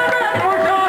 We're